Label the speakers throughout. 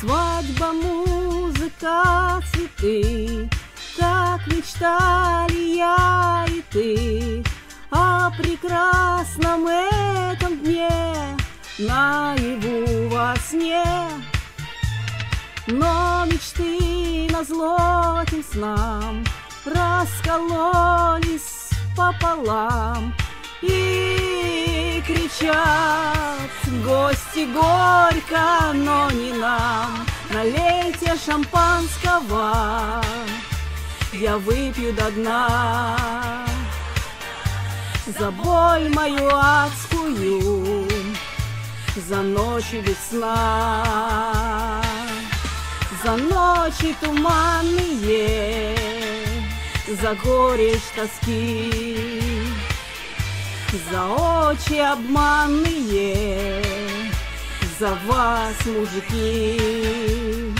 Speaker 1: Свадьба, музыка, цветы, Как мечтали я и ты О прекрасном этом дне Наяву во сне. Но мечты на злотим снам Раскололись пополам И кричат гости горько, но не нам. Налейте шампанского, я выпью до дна. За боль мою адскую, за ночи без сна. За ночи туманные, за горечь тоски. За очи обманные, за вас, мужики.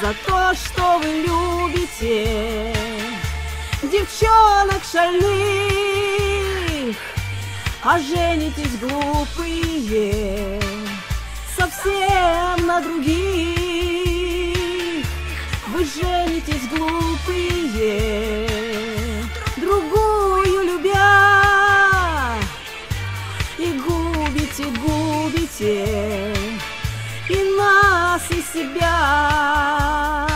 Speaker 1: За то, что вы любите Девчонок шальных. А женитесь глупые Совсем на других. Вы женитесь глупые губите И нас, и себя.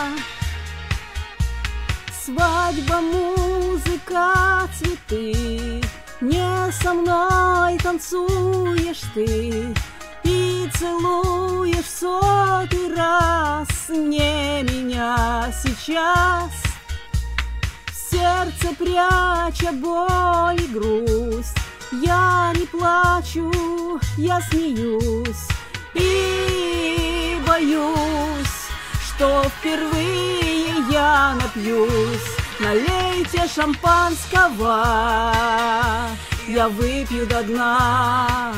Speaker 1: Свадьба, музыка, цветы. Не со мной танцуешь ты И целуешь сотый раз. Не меня сейчас. Сердце пряча боль и грусть Я не плачу, я смеюсь И боюсь что впервые я напьюсь. Налейте шампанского, я выпью до дна.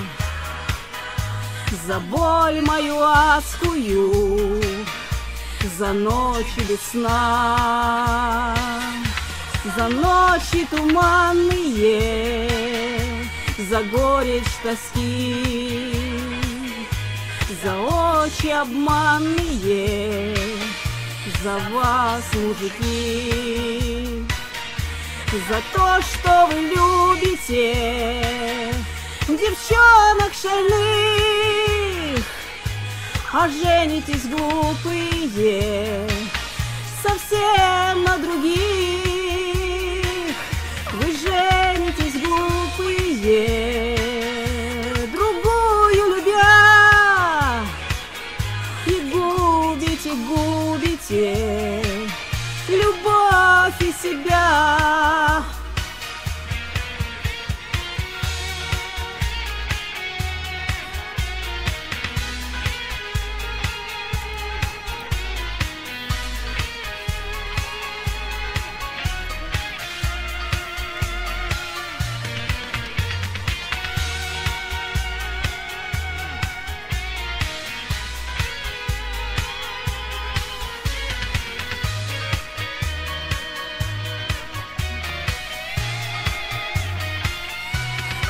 Speaker 1: За боль мою адскую, за ночи без сна, за ночи туманные, за горечь тоски за очи обманные, за вас, мужики, за то, что вы любите девчонок шальных, а женитесь глупые совсем на других.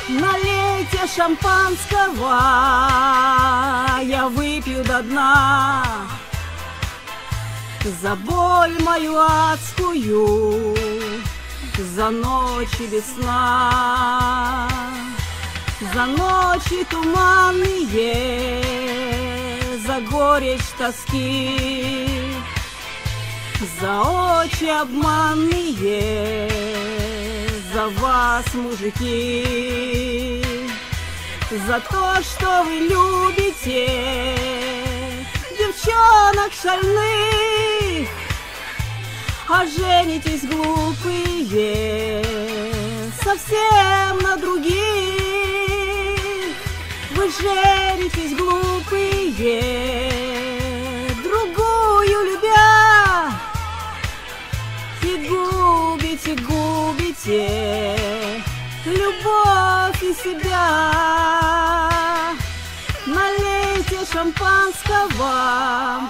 Speaker 1: Налейте шампанского, я выпью до дна. За боль мою адскую, за ночи без сна. За ночи туманные, за горечь тоски. За очи обманные, за вас, мужики, за то, что вы любите девчонок шальных, а женитесь глупые совсем на других. Вы женитесь глупые, другую любя, и губите, губите любовь и себя. Шампанского,